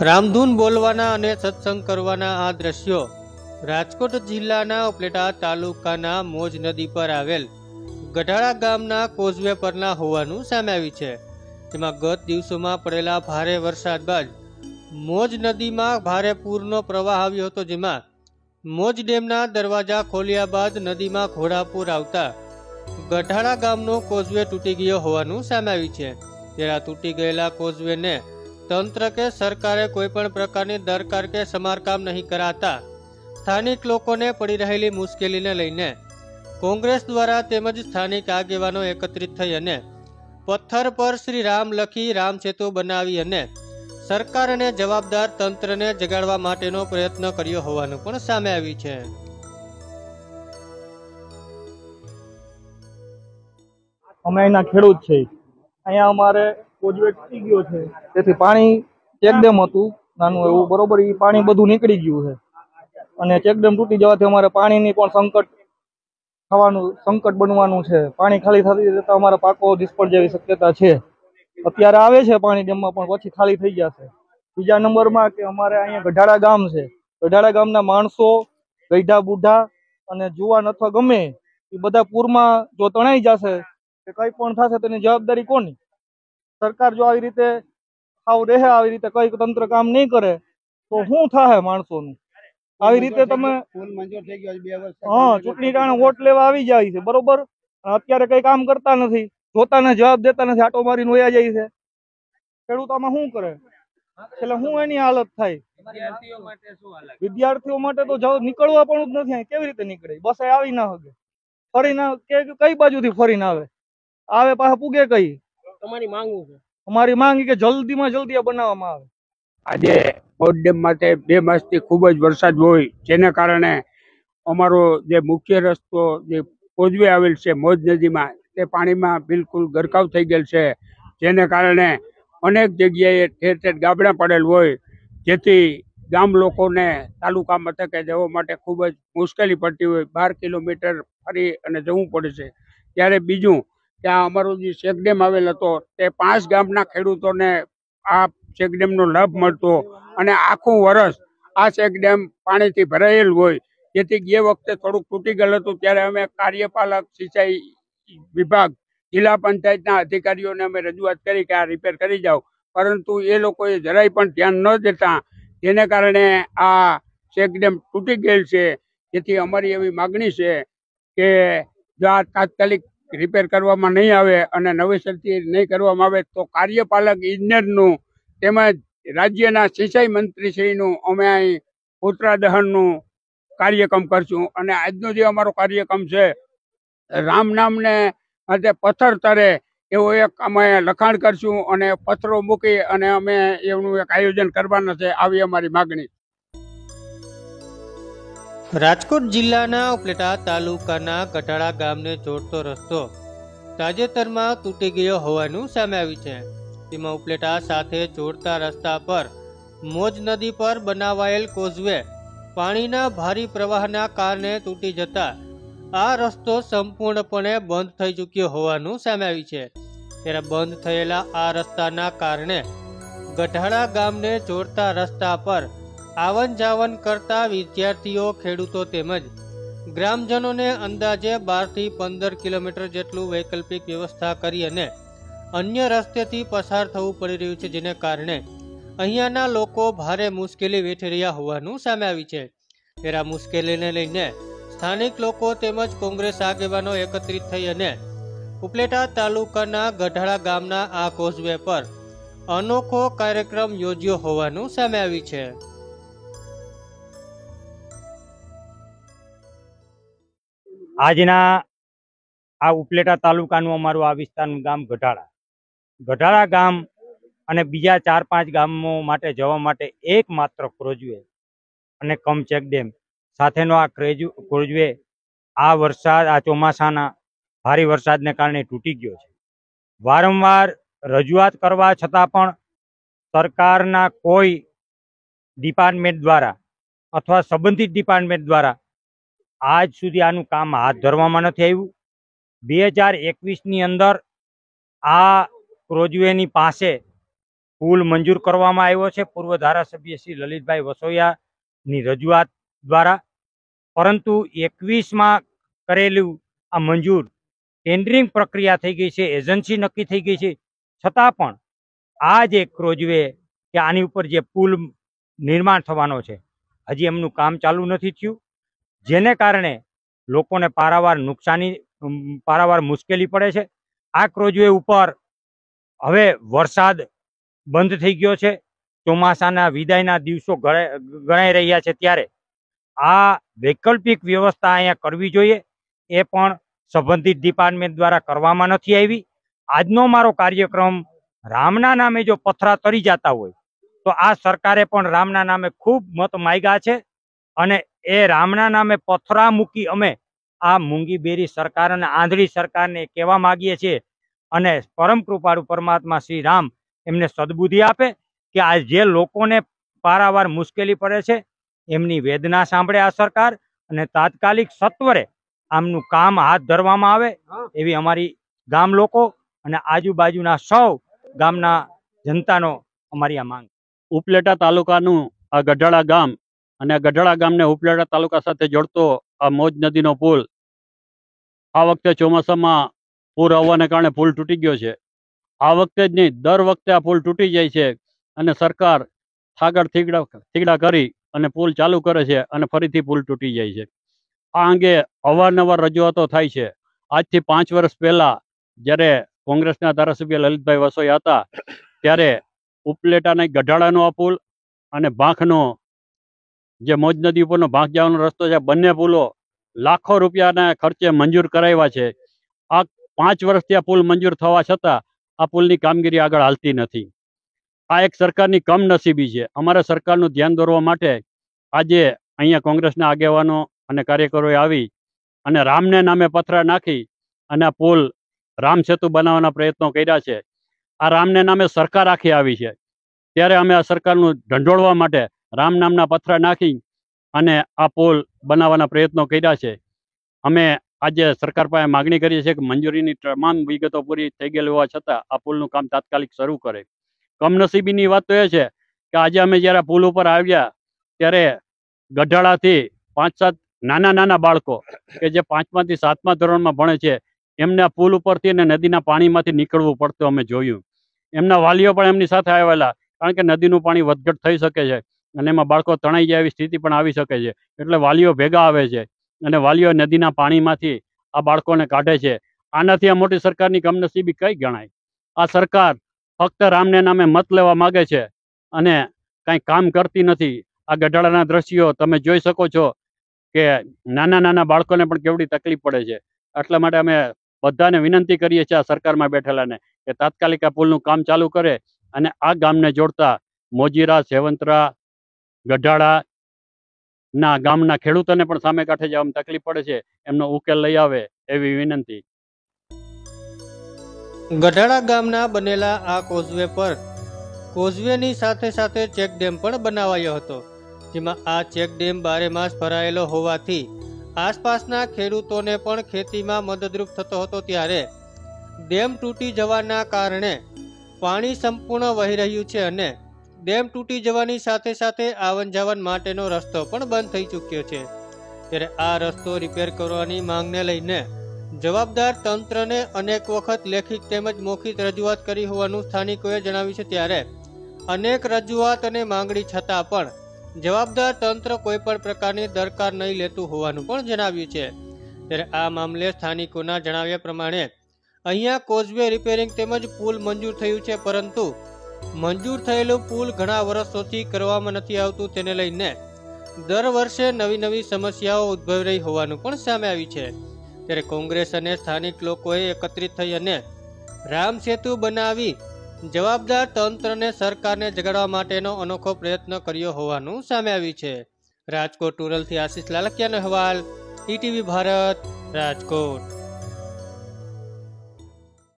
રામધૂન બોલવાના અને સત્સંગ કરવાના આ દ્રશ્યો રાજકોટ જિલ્લાના ઉપલેટા તાલુકાના મોજ નદી પર આવેલ ગઢાળા ગામના કોઝવે પરના હોવાનું સામે આવ્યું છે. જેમાં ગત દિવસોમાં પડેલા ભારે વરસાદ બાદ મોજ નદીમાં ભારે પૂરનો પ્રવાહ આવ્યો હતો, જેમાં મોજ ડેમના દરવાજા ખોલ્યા બાદ નદીમાં ઘોડાપૂર આવતા ગઢાળા ગામનો કોઝવે તૂટી ગયો હોવાનું સામે આવ્યું છે. ત્યારે તૂટી ગયેલા કોઝવેને તંત્ર કે સરકારે કોઈ પણ પ્રકારની દરકાર કે સમારકામ નહીં કરાતા સ્થાનિક લોકોને પડી રહેલી મુશ્કેલીને લઈને કોંગ્રેસ દ્વારા તેમજ સ્થાનિક આગેવાનો એકત્રિત થઈ અને પથ્થર પર શ્રી રામ લખી રામસેતુ બનાવી અને સરકાર અને જવાબદાર તંત્રને જગાડવા માટેનો પ્રયત્ન કર્યો હોવાનું પણ સામે આવ્યું છે. અમે અહીંના ખેડૂત છે અહીંયા અમારે કોજવે તૂટી ગયો છે. તેથી પાણી ચેકડેમ હતું, નાનું એવું. બરોબર એ પાણી બધું નીકળી ગયું છે. અને ચેકડેમ તૂટી જવાથી અમારે પાણીની પણ સંકટ થવાનું સંકટ બનવાનું છે. પાણી ખાલી થતી જતા અમારા પાકો નિષ્ફળ જેવી શક્યતા છે. અત્યારે આવે છે પાણી ડેમમાં, પણ પછી ખાલી થઈ જશે. બીજા નંબરમાં કે અમારે અહીંયા ગઢાડા ગામ છે. ગઢાડા ગામના માણસો ગઈઢા બુઢા અને જુવાન અથવા ગમે, એ બધા પૂરમાં જો તણાઈ જશે, કે કંઈ પણ થશે, તેની જવાબદારી કોની? સરકાર જો આવી રીતે આવ રહે, આવી રીતે કંઈક તંત્ર કામ નહીં કરે, તો શું થાય માણસોનું? આવી રીતે તમે હા ચૂંટણી ટાણે વોટ લેવા આવી જાય છે બરોબર? અત્યારે કઈ કામ કરતા નથી જોતા ને જવાબ દેતા નથી આટો મારીને વયા જાય છે. ખેડૂતો આમાં શું કરે? એટલે શું એની હાલત થાય? વિદ્યાર્થીઓ માટે તો નીકળવા પણ જ નથી કેવી રીતે નીકળે? બસ આવી ના હગે. ફરીને કે કઈ બાજુથી ફરીને આવે? આવે પાછા પૂગે કઈ? તમારી માંગવું છે. અમારી માંગ કે જલ્દીમાં જલ્દી આ બનાવવામાં આવે. આજે બૌદ્ધ ડેમ માટે બે માસથી ખૂબ જ વરસાદ હોય, જેને કારણે અમારો જે મુખ્ય રસ્તો જે કોજવે આવેલ છે, મોજ નદીમાં, તે પાણીમાં બિલકુલ ગરકાવ થઈ ગયેલ છે. જેને કારણે અનેક જગ્યાએ ઠેર ઠેર ગાબડા પડેલ હોય, જેથી ગામ લોકોને તાલુકા મથકે જવા માટે ખૂબ જ મુશ્કેલી પડતી હોય. બાર કિલોમીટર ફરી અને જવું પડે છે. ત્યારે બીજું, ત્યાં અમારો જે ચેકડેમ આવેલ હતો, તે પાંચ ગામના ખેડૂતોને આ ચેકડેમનો લાભ મળતો અને આખું વર્ષ આ ચેકડેમ પાણીથી ભરાયેલ હોય. જેથી જે વખતે થોડુંક તૂટી ગયેલું હતું ત્યારે અમે કાર્યપાલક, સિંચાઈ વિભાગ, જિલ્લા પંચાયતના અધિકારીઓને અમે રજૂઆત કરી કે આ રિપેર કરી જાઓ. પરંતુ એ લોકોએ જરાય પણ ધ્યાન ન દેતા જેને કારણે આ ચેકડેમ તૂટી ગયેલ છે. જેથી અમારી એવી માગણી છે કે જો આ તાત્કાલિક રિપેર કરવામાં નહીં આવે અને નવેસરથી નહીં કરવામાં આવે તો કાર્યપાલક ઇજનેરનું તેમજ રાજ્યના સિંચાઈ મંત્રીશ્રીનું અમે અહીં પુતરા દહનનું કાર્યક્રમ કરશું. અને આજનો જે અમારો કાર્યક્રમ છે, રામ નામને આજે પથ્થર તરે એવું એક અમે લખાણ કરશું અને પથ્થરો મૂકી અને અમે એનું એક આયોજન કરવાના છે. આવી અમારી માગણી. રાજકોટ જિલ્લાના ઉપલેટા તાલુકાના ગઢાળા ગામને જોડતો રસ્તો તાજેતરમાં તૂટી ગયો હોવાનું સામે આવ્યું છે. તેમાં ઉપલેટા સાથે જોડતા રસ્તા પર મોજ નદી પર બનાવાયેલ કોઝવે પાણીના ભારી પ્રવાહના કારણે તૂટી જતા આ રસ્તો સંપૂર્ણપણે બંધ થઈ ચૂક્યો હોવાનું સામે આવ્યું છે. ત્યારે બંધ થયેલા આ રસ્તાના કારણે ગઢાળા ગામને જોડતા રસ્તા પર આવન જાવન કરતા વિદ્યાર્થીઓ ખેડૂતો તેમજ ગ્રામજનોને અંદાજે બારથી પંદર કિલોમીટર જેટલું વૈકલ્પિક વ્યવસ્થા કરી અને અન્ય રસ્તેથી પસાર થવું પડી રહ્યું છે, જેને કારણે અહીંયાના લોકો ભારે મુશ્કેલી વેઠી રહ્યા હોવાનું સામે આવી છે. ત્યારે મુશ્કેલીને લઈને સ્થાનિક લોકો તેમજ કોંગ્રેસ આગેવાનો એકત્રિત થઈ અને ઉપલેટા તાલુકાના ગઢાળા ગામના આ કોઝવે પર અનોખો કાર્યક્રમ યોજ્યો હોવાનું સામે આવ્યું છે. આજના આ ઉપલેટા તાલુકાનું અમારું આ વિસ્તારનું ગામ ગઢાળા. ગઢાળા ગામ અને બીજા ચાર પાંચ ગામો માટે જવા માટે એકમાત્ર ક્રોજવે અને કમચેક ડેમ સાથેનો આ ક્રેજુ ક્રોજવે આ વરસાદ, આ ચોમાસાના ભારે વરસાદને કારણે તૂટી ગયો છે. વારંવાર રજૂઆત કરવા છતાં પણ સરકારના કોઈ ડિપાર્ટમેન્ટ દ્વારા અથવા સંબંધિત ડિપાર્ટમેન્ટ દ્વારા આજ સુધી આનું કામ હાથ ધરવામાં નથી આવ્યું. બે હજાર એકવીસની અંદર આ ક્રોજવેની પાસે પુલ મંજૂર કરવામાં આવ્યો છે. પૂર્વ ધારાસભ્ય શ્રી લલિતભાઈ વસોયાની રજૂઆત દ્વારા. પરંતુ એકવીસમાં કરેલું આ મંજૂર ટેન્ડરિંગ પ્રક્રિયા થઈ ગઈ છે. એજન્સી નક્કી થઈ ગઈ છે. છતાં પણ આ જે ક્રોજવે કે આની ઉપર જે પુલ નિર્માણ થવાનો છે, હજી એમનું કામ ચાલુ નથી થયું. જેને કારણે લોકોને પારાવાર નુકસાની પારાવાર મુશ્કેલી પડે છે. આ ક્રોજવે ઉપર હવે વરસાદ બંધ થઈ ગયો છે. ચોમાસાના વિદાયના દિવસો ગણાઈ રહ્યા છે ત્યારે આ વૈકલ્પિક વ્યવસ્થા અહીંયા કરવી જોઈએ. એ પણ સંબંધિત ડિપાર્ટમેન્ટ દ્વારા કરવામાં નથી આવી. આજનો મારો કાર્યક્રમ રામના નામે જો પથરા તરી જતા હોય, તો આ સરકારે પણ રામના નામે ખૂબ મત માગ્યા છે અને એ રામના નામે પથરા મૂકી અમે આ મૂંગી બેરી સરકાર અને આંધળી સરકારને કહેવા માગીએ છીએ અને પરમ કૃપાળુ પરમાત્મા શ્રી રામ એમને સદબુદ્ધિ આપે કે આ જે લોકોને પારાવાર મુશ્કેલી પડે છે, એમની વેદના સાંભળે આ સરકાર અને તાત્કાલિક સત્વરે આમનું કામ હાથ ધરવામાં આવે એવી અમારી ગામ લોકો અને આજુબાજુના સૌ ગામના જનતાનો અમારી આ માંગ. ઉપલેટા તાલુકાનું આ ગઢાળા ગામ અને ગઢડા ગામને ઉપલેટા તાલુકા સાથે જોડતો આ મોજ નદીનો પુલ આ વખતે ચોમાસામાં પૂર આવવાને કારણે પુલ તૂટી ગયો છે. આ વખતે જ નહીં, દર વખતે આ પુલ તૂટી જાય છે અને સરકાર થાગડ થીગડા થીગડા કરી અને પુલ ચાલુ કરે છે અને ફરીથી પુલ તૂટી જાય છે. આ અંગે અવારનવાર રજૂઆતો થાય છે. આજથી પાંચ વર્ષ પહેલા જ્યારે કોંગ્રેસના ધારાસભ્ય લલિતભાઈ વસોઈ હતા, ત્યારે ઉપલેટાના ગઢાળાનો આ પુલ અને ભાંખનો જે મોજ નદી ઉપરનો ભાંખ જવાનો રસ્તો છે બંને પુલો લાખો રૂપિયાના ખર્ચે મંજૂર કરાવ્યા છે. આ પાંચ વર્ષથી આ પુલ મંજૂર થવા છતાં આ પુલની કામગીરી આગળ હાલતી નથી. આ એક સરકારની કમનસીબી છે. અમારે સરકારનું ધ્યાન દોરવા માટે આજે અહીંયા કોંગ્રેસના આગેવાનો અને કાર્યકરોએ આવી અને રામને નામે પથરા નાખી અને આ પુલ રામ સેતુ બનાવવાના પ્રયત્નો કર્યા છે. આ રામને નામે સરકાર આખી આવી છે. ત્યારે અમે આ સરકારનું ઢંઢોળવા માટે રામ નામના પથરા નાખી અને આ પુલ બનાવવાના પ્રયત્નો કર્યા છે. અમે આજે સરકાર પાસે માગણી કરીએ છીએ કે મંજૂરીની તમામ વિગતો પૂરી થઈ ગયેલી હોવા છતાં આ પુલનું કામ તાત્કાલિક શરૂ કરે. કમનસીબીની વાત તો એ છે કે આજે અમે જ્યારે પુલ ઉપર આવ્યા ત્યારે ગઢાળાથી પાંચ સાત નાના નાના બાળકો કે જે પાંચમાંથી સાતમા ધોરણમાં ભણે છે, એમને પુલ ઉપરથી અને નદીના પાણીમાંથી નીકળવું પડતું અમે જોયું. એમના વાલીઓ પણ એમની સાથે આવેલા, કારણ કે નદીનું પાણી વધઘટ થઈ શકે છે. અને એમાં બાળકો તણાઈ જાય એવી સ્થિતિ પણ આવી શકે છે. એટલે વાલીઓ ભેગા આવે છે અને વાલીઓ નદીના પાણીમાંથી આ બાળકોને કાઢે છે. આનાથી આ મોટી સરકારની કમનસીબી કઈ ગણાય? આ સરકાર ફક્ત રામને નામે મત લેવા માગે છે અને કાંઈ કામ કરતી નથી. આ ગઢાળાના દ્રશ્યો તમે જોઈ શકો છો કે નાના નાના બાળકોને પણ કેવડી તકલીફ પડે છે. એટલા માટે અમે બધાને વિનંતી કરીએ છીએ આ સરકારમાં બેઠેલાને કે તાત્કાલિક આ પુલનું કામ ચાલુ કરે અને આ ગામને જોડતા મોજીરા, સેવંતરા ગઢાળા ના ગામના ખેડૂતોને પણ સામે કાંઠે જવામાં તકલીફ પડે છે. એમનો ઉકેલ લઈ આવે એવી વિનંતી. ગઢાળા ગામના બનેલા આ કોઝવે પર કોઝવેની સાથે સાથે ચેક ડેમ પણ બનાવાયો હતો, જેમાં આ ચેક ડેમ બારે માસ ભરાયેલો હોવાથી આસપાસના ખેડૂતોને પણ ખેતીમાં મદદરૂપ થતો હતો ત્યારે ડેમ તૂટી જવાના કારણે પાણી સંપૂર્ણ વહી રહ્યું છે અને ડેમ તૂટી જવાની સાથે સાથે આવન જાવન માટેનો રસ્તો પણ બંધ થઈ ચૂક્યો છે. ત્યારે આ રસ્તો રિપેર કરવાની માંગને લઈને જવાબદાર તંત્રને અનેક વખત લેખિત તેમજ મૌખિક રજૂઆત કરી હોવાનું સ્થાનિકોએ જણાવ્યું છે ત્યારે અનેક રજૂઆત અને માંગણી છતાં પણ જવાબદાર તંત્ર કોઈ પણ પ્રકારની દરકાર નહીં લેતું હોવાનું પણ જણાવ્યું છે. ત્યારે આ મામલે સ્થાનિકોના જણાવ્યા પ્રમાણે અહીંયા કોઝવે રિપેરિંગ તેમજ પુલ મંજૂર થયું છે, પરંતુ મંજૂર થયેલું પુલ ઘણા વર્ષોથી કરવામાં નથી આવતું તેને લઈને દર વર્ષે નવી નવી સમસ્યાઓ ઉદ્ભવી રહી હોવાનું પણ સામે આવ્યું છે. ત્યારે કોંગ્રેસ અને સ્થાનિક લોકોએ એકત્રિત થઈ અને રામ સેતુ બનાવી જવાબદાર તંત્રને સરકારને જગાડવા માટેનો અનોખો પ્રયત્ન કર્યો હોવાનું સામે આવ્યું છે. રાજકોટ ટુરલથી આશીષ લાલકિયાનો અહેવાલ, ઈટીવી ભારત, રાજકોટ.